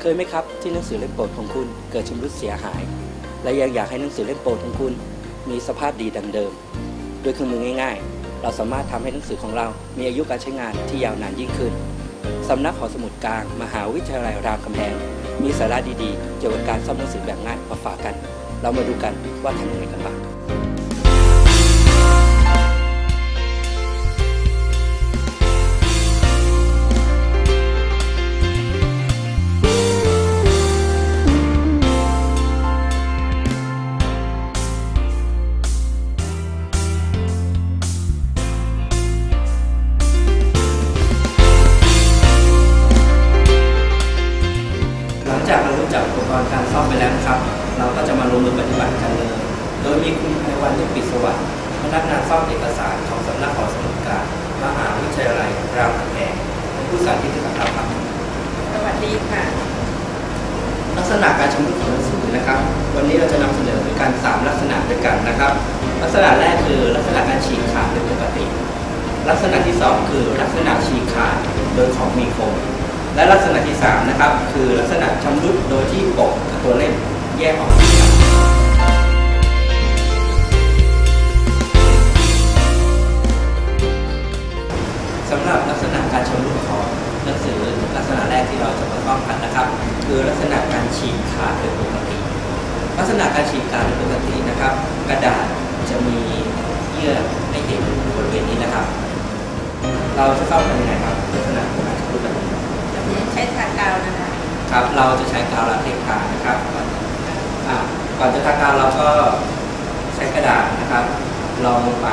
เคยไหมครับที่หนังสือเล่มโปรดของคุณ เกิดชำรุดเสียหาย และยังอยากให้หนังสือเล่มโปรดของคุณ มีสภาพดีดังเดิมด้วยเครื่องมือง่าย ๆ เราสามารถทำให้หนังสือของเรามีอายุการใช้งานที่ยาวนานยิ่งขึ้นสำนักหอสมุดกลาง มหาวิทยาลัยรามคำแหงมีสาระดีๆ เกี่ยวกับการซ่อมหนังสือแบบง่ายมาฝากกัน เรามาดูกันว่าทำยังไงกันบ้าง การซ่อมไปแล้วนะครับ เราก็จะมาลงมือปฏิบัติกันเลย โดยมีคุณไพวันนิปิดสวัสดิ์พนักงานซ่อมเอกสารของสำนักหอสมุดกลางมหาวิทยาลัยรามคำแหงเป็นผู้สาธิตให้กับเราครับ สวัสดีค่ะ ลักษณะการชำรุดของหนังสือนะครับ วันนี้เราจะนำเสนอด้วยกัน3ลักษณะด้วยกันนะครับ ลักษณะแรกคือลักษณะการฉีกขาดเป็นปกติ ลักษณะที่ 2 คือลักษณะฉีกขาดโดยของมีคม และลักษณะที่3นะครับคือลักษณะชำรุดโดยที่ปกกับตัวเล่มแยกออกสำหรับลักษณะการชำรุดของหนังสือลักษณะแรกที่เราจะมาต้องกันนะครับ คือลักษณะการฉีกขาดเป็นปกติ ลักษณะการฉีกขาดเป็นปกตินะครับ กระดาษจะมีเยื่อให้เห็นบริเวณนี้นะครับ เราจะเข้ากันยังไงครับลักษณะ นะครับ เราจะใช้กาวลาเทกซ์ทานะครับก่อนจะทากาวเราก็ใช้กระดาษนะครับรองลงไป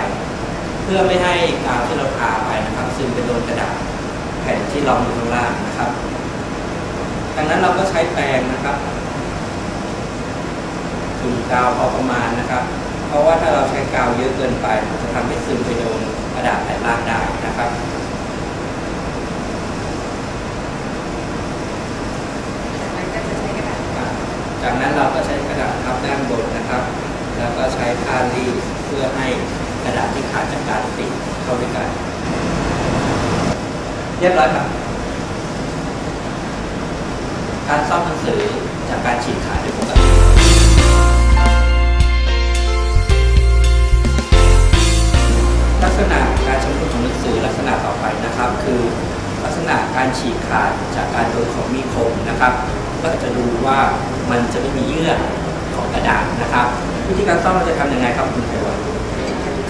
เพื่อไม่ให้กาวที่เราทาไปนะครับซึมไปโดนกระดาษแผ่นที่รองอยู่ข้างล่างนะครับดังนั้นเราก็ใช้แปรงนะครับจุ่มกาวพอประมาณนะครับ เพราะว่าถ้าเราใช้กาวเยอะเกินไปจะทำให้ซึมไปโดนกระดาษแผ่นล่างได้นะครับ จากนั้นก็จะใช้กระดาษ จากนั้นเราก็ใช้กระดาษทับด้านบนนะครับ แล้วก็ใช้ผ้ารีดเพื่อให้กระดาษที่ขาดจากการติดเข้าด้วยกัน เรียบร้อยครับ การซ่อมหนังสือจากการฉีกขาดเป็นปกติลักษณะการชำรุดของหนังสือลักษณะต่อไปนะครับ คือลักษณะการฉีกขาดจากการโดนของมีคมนะครับ ก็จะดูว่า มันจะไม่มีเยื่อของกระดาษนะครับ วิธีการซ่อมเราจะทำยังไงครับคุณไพวัน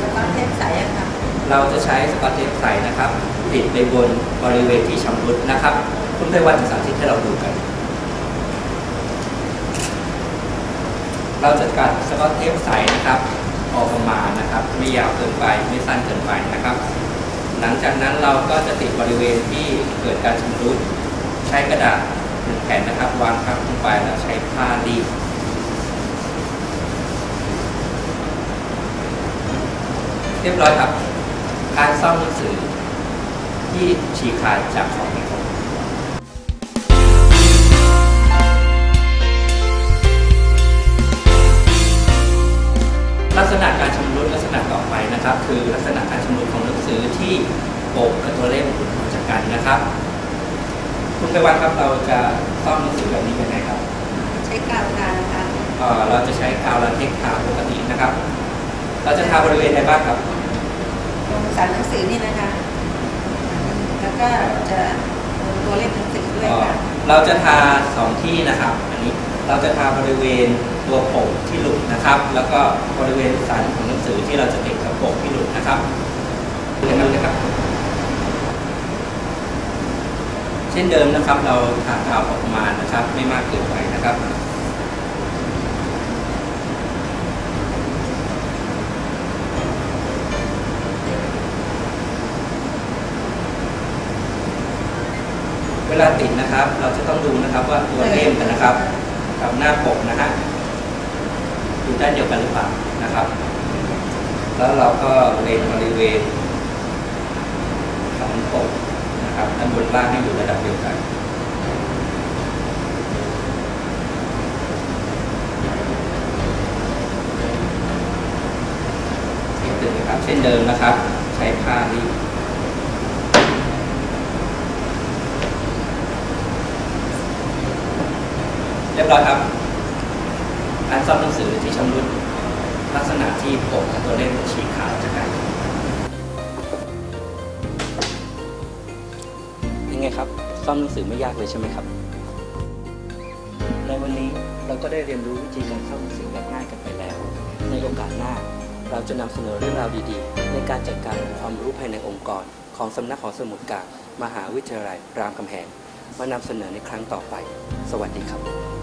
สกอตเทปใสอะค่ะเราจะใช้สกอตเทปใสนะครับติดไปบนบริเวณที่ชำรุดนะครับ คุณไพวันจะสาธิตให้เราดูกัน เราจะกัดสกอตเทปใสนะครับพอประมาณนะครับ ไม่ยาวเกินไปไม่สั้นเกินไปนะครับ หลังจากนั้นเราก็จะติดบริเวณที่เกิดการชำรุดใช้กระดาษ ถือแผ่นนะครับ วางทับลงไปแล้วใช้ผ้ารีดเรียบร้อยครับ การซ่อมหนังสือที่ฉีกขาดจากของ คุณไปวันครับเราจะซ่อมหนังสือแบบนี้ยังไงครับใช้กาวทานะคะเอ่อเราจะใช้กาวลาเท็กซ์ทาปกตินะครับ เราจะทาบริเวณใดบ้างครับลงสันหนังสือนี่นะคะ แล้วก็จะลงตัวเล่มหนังสือด้วยค่ะเราจะทาสองที่นะครับ อันนี้เราจะทาบริเวณตัวปกที่หลุดนะครับ แล้วก็บริเวณสันของหนังสือที่เราจะติดกับปกที่หลุดนะครับอย่างนั้นนะครับ เช่นเดิมนะครับ เราทากาวพอประมาณนะครับ ไม่มากเกินไปนะครับเวลาติดนะครับ เราจะต้องดูนะครับว่าตัวเล่มนะครับ กับหน้าปกนะฮะอยู่ด้านเดียวกันหรือเปล่านะครับ แล้วเราก็เล็งบริเวณของปก นะครับด้านบนล่างให้อยู่ระดับเดียวกันเห็นตึงนะครับเช่นเดิมนะครับ ใช้ผ้ารีดเรียบร้อยครับการซ่อมหนังสือที่ชำรุดลักษณะที่ปกกับตัวเลขฉีกขาดจากกัน ยังไงครับซ่อมหนังสือไม่ยากเลยใช่ไหมครับ ในวันนี้เราก็ได้เรียนรู้วิธีการซ่อมหนังสือแบบง่ายกันไปแล้ว ในโอกาสหน้า เราจะนำเสนอเรื่องราวดีๆ ในการจัดการความรู้ภายในองค์กร ของสำนักของสมุดกลางมหาวิทยาลัยรามคำแหงมานำเสนอในครั้งต่อไป สวัสดีครับ